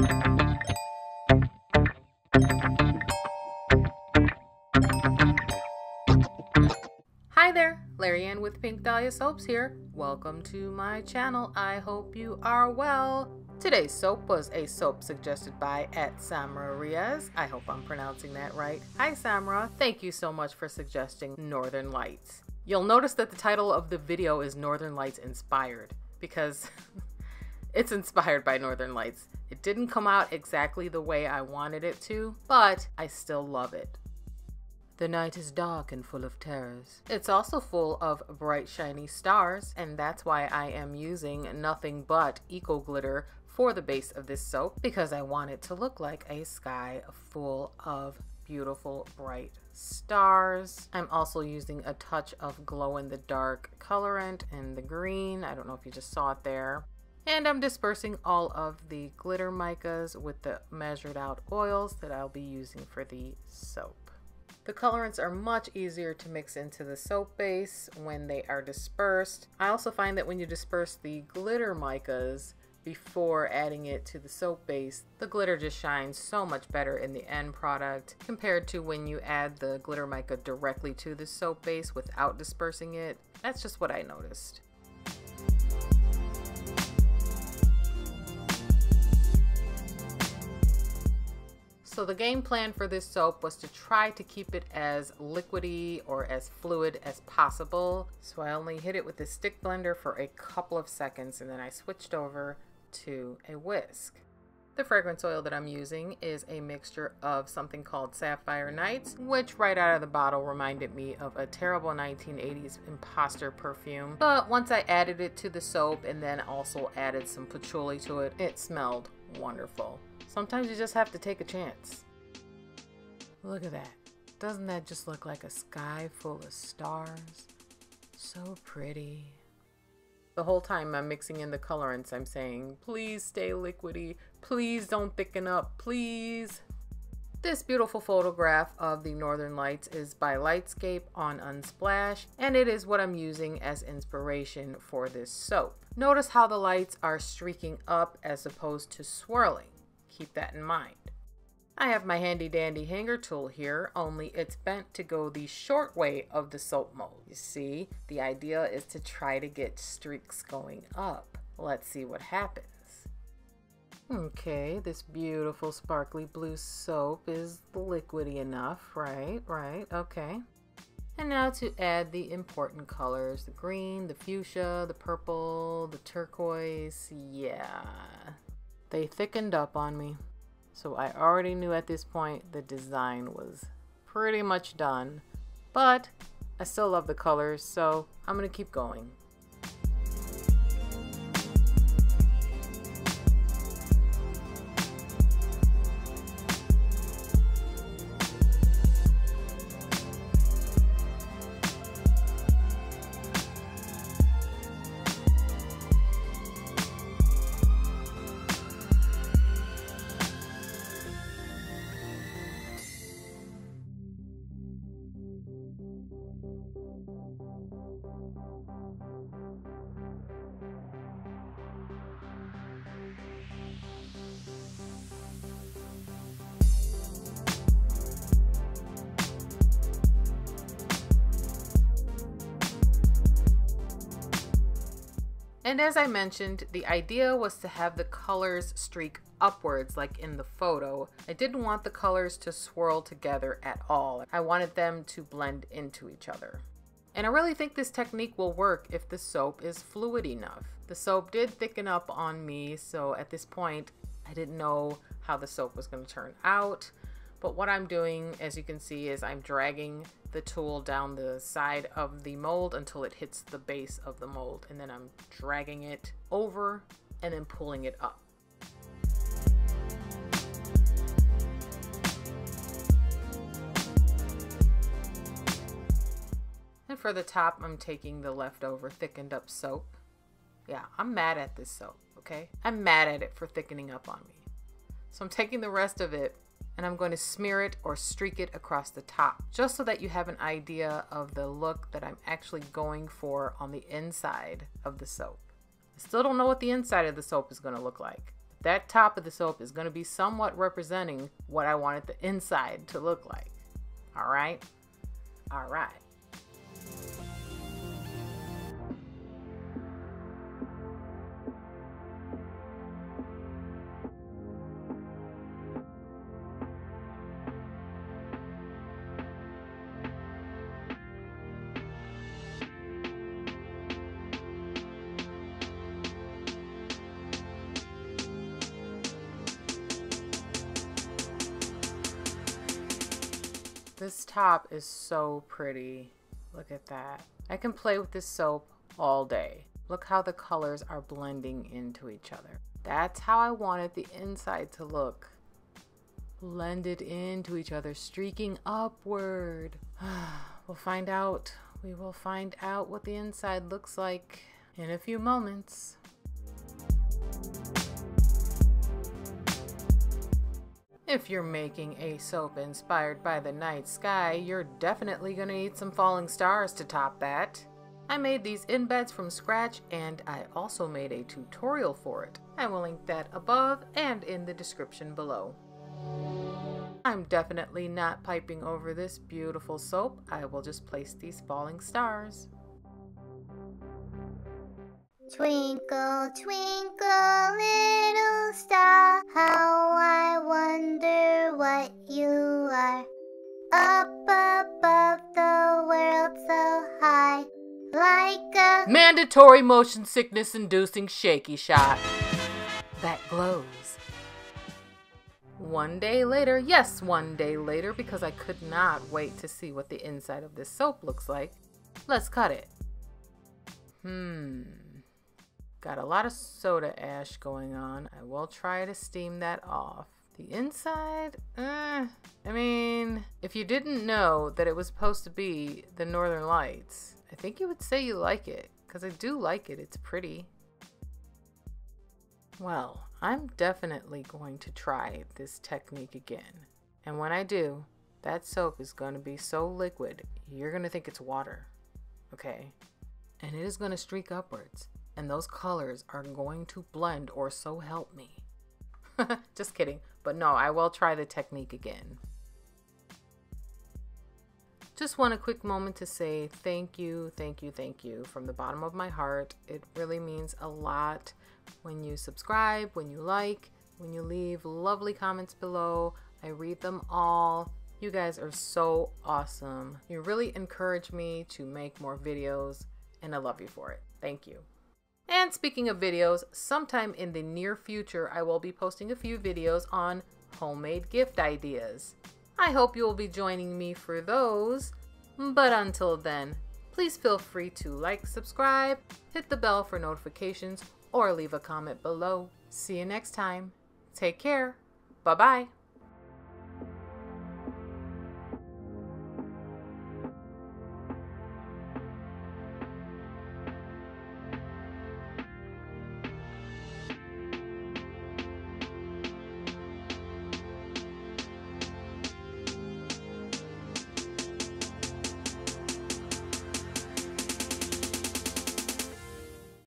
Hi there, Lariane with Pink Dahlia Soaps here. Welcome to my channel. I hope you are well. Today's soap was a soap suggested by at Samra Riaz. I hope I'm pronouncing that right. Hi Samra, thank you so much for suggesting Northern Lights. You'll notice that the title of the video is Northern Lights Inspired because it's inspired by Northern Lights. It didn't come out exactly the way I wanted it to, but I still love it. The night is dark and full of terrors. It's also full of bright shiny stars, and that's why I am using nothing but Eco Glitter for the base of this soap because I want it to look like a sky full of beautiful bright stars. I'm also using a touch of glow in the dark colorant in the green. I don't know if you just saw it there. And I'm dispersing all of the glitter micas with the measured out oils that I'll be using for the soap. The colorants are much easier to mix into the soap base when they are dispersed. I also find that when you disperse the glitter micas before adding it to the soap base, the glitter just shines so much better in the end product compared to when you add the glitter mica directly to the soap base without dispersing it. That's just what I noticed. So the game plan for this soap was to try to keep it as liquidy or as fluid as possible. So I only hit it with the stick blender for a couple of seconds and then I switched over to a whisk. The fragrance oil that I'm using is a mixture of something called Sapphire Nights, which right out of the bottle reminded me of a terrible 1980s imposter perfume. But once I added it to the soap and then also added some patchouli to it, it smelled wonderful. Sometimes you just have to take a chance. Look at that. Doesn't that just look like a sky full of stars? So pretty. The whole time I'm mixing in the colorants, I'm saying, please stay liquidy. Please don't thicken up, please. This beautiful photograph of the Northern Lights is by Lightscape on Unsplash, and it is what I'm using as inspiration for this soap. Notice how the lights are streaking up as opposed to swirling. Keep that in mind. I have my handy dandy hanger tool here, only it's bent to go the short way of the soap mold. You see, the idea is to try to get streaks going up. Let's see what happens. Okay, this beautiful sparkly blue soap is liquidy enough, right? Right, okay. And now to add the important colors, the green, the fuchsia, the purple, the turquoise, yeah. They thickened up on me. So I already knew at this point the design was pretty much done. But I still love the colors, so I'm to keep going. And as I mentioned, the idea was to have the colors streak upwards like in the photo. I didn't want the colors to swirl together at all. I wanted them to blend into each other. And I really think this technique will work if the soap is fluid enough. The soap did thicken up on me, so at this point, I didn't know how the soap was going to turn out. But what I'm doing, as you can see, is I'm dragging the tool down the side of the mold until it hits the base of the mold. And then I'm dragging it over and then pulling it up. And for the top, I'm taking the leftover thickened up soap. Yeah, I'm mad at this soap, okay? I'm mad at it for thickening up on me. So I'm taking the rest of it and I'm going to smear it or streak it across the top just so that you have an idea of the look that I'm actually going for on the inside of the soap. I still don't know what the inside of the soap is going to look like. that top of the soap is going to be somewhat representing what I wanted the inside to look like. All right? All right. This top is so pretty. Look at that. I can play with this soap all day. Look how the colors are blending into each other. That's how I wanted the inside to look. Blended into each other, streaking upward. we'll find out. We will find out what the inside looks like in a few moments. If you're making a soap inspired by the night sky, you're definitely gonna need some falling stars to top that. I made these embeds from scratch and I also made a tutorial for it. I will link that above and in the description below. I'm definitely not piping over this beautiful soap. I will just place these falling stars. Twinkle, twinkle, little star, mandatory motion sickness inducing shaky shot that glows. One day later, yes, one day later, because I could not wait to see what the inside of this soap looks like. Let's cut it. Hmm. Got a lot of soda ash going on. I will try to steam that off. The inside, eh, I mean, if you didn't know that it was supposed to be the Northern Lights, I think you would say you like it, because I do like it. It's pretty. Well, I'm definitely going to try this technique again. And when I do, that soap is going to be so liquid, you're going to think it's water. Okay? And it is going to streak upwards and those colors are going to blend or so help me. Just kidding, but no, I will try the technique again. Just want a quick moment to say thank you, thank you, thank you from the bottom of my heart. It really means a lot when you subscribe, when you like, when you leave lovely comments below. I read them all. You guys are so awesome. You really encourage me to make more videos, and I love you for it. Thank you. And speaking of videos, sometime in the near future, I will be posting a few videos on homemade gift ideas. I hope you will be joining me for those. But until then, please feel free to like, subscribe, hit the bell for notifications, or leave a comment below. See you next time. Take care. Bye bye.